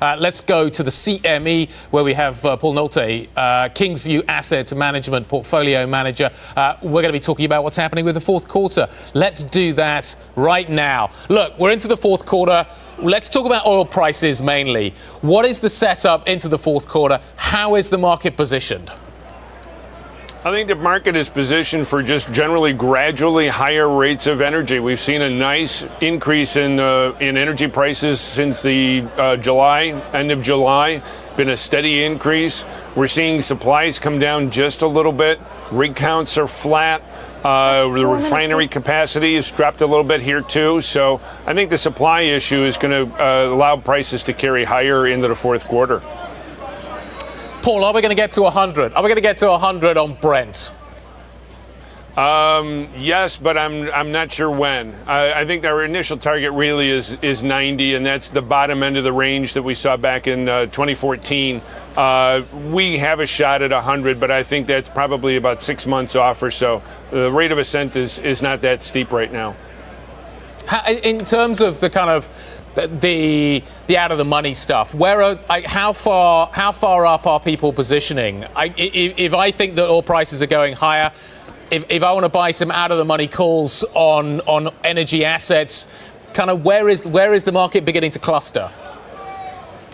Uh, let's go to the CME where we have uh, Paul Nolte, uh, Kingsview Asset Management Portfolio Manager. Uh, we're going to be talking about what's happening with the fourth quarter. Let's do that right now. Look, we're into the fourth quarter. Let's talk about oil prices mainly. What is the setup into the fourth quarter? How is the market positioned? I think the market is positioned for just generally gradually higher rates of energy. We've seen a nice increase in uh, in energy prices since the uh, July end of July. Been a steady increase. We're seeing supplies come down just a little bit. Rig counts are flat. Uh, the refinery capacity has dropped a little bit here too. So I think the supply issue is going to uh, allow prices to carry higher into the fourth quarter. Paul, are we going to get to 100? Are we going to get to 100 on Brent? Um, yes, but I'm I'm not sure when. I, I, think our initial target really is is 90, and that's the bottom end of the range that we saw back in uh, 2014. Uh, we have a shot at 100, but I think that's probably about six months off or so. The rate of ascent is is not that steep right now. In terms of the kind of the the out of the money stuff. Where are how far how far up are people positioning? I, if, if, I think that oil prices are going higher, if, if I want to buy some out of the money calls on on energy assets, kind of where is where is the market beginning to cluster?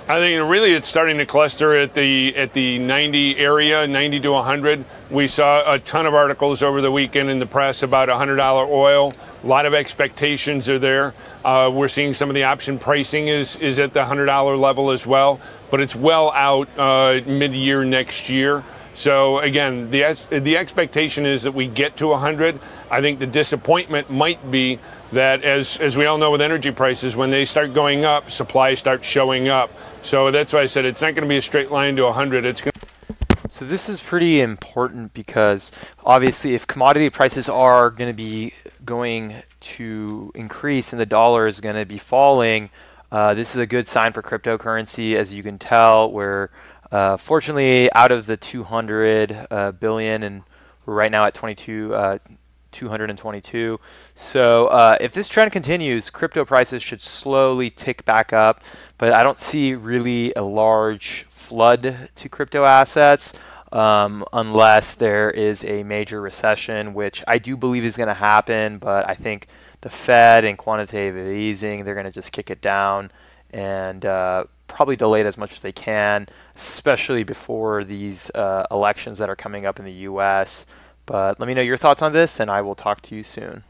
I think really it's starting to cluster at the at the 90 area, 90 to 100. We saw a ton of articles over the weekend in the press about $100 oil. A lot of expectations are there. Uh, we're seeing some of the option pricing is is at the $100 level as well, but it's well out uh, mid-year next year. So again, the the expectation is that we get to 100. I think the disappointment might be that as as we all know with energy prices, when they start going up, supply starts showing up. So that's why I said it's not going to be a straight line to 100. It's going so this is pretty important because obviously if commodity prices are going to be going to increase and the dollar is going to be falling, uh, this is a good sign for cryptocurrency as you can tell where uh, fortunately, out of the 200 uh, billion, and we're right now at 22, uh, 222. So uh, if this trend continues, crypto prices should slowly tick back up, but I don't see really a large flood to crypto assets. Um, unless there is a major recession, which I do believe is going to happen, but I think the Fed and quantitative easing, they're going to just kick it down and uh, probably delayed as much as they can, especially before these uh, elections that are coming up in the U.S. But let me know your thoughts on this, and I will talk to you soon.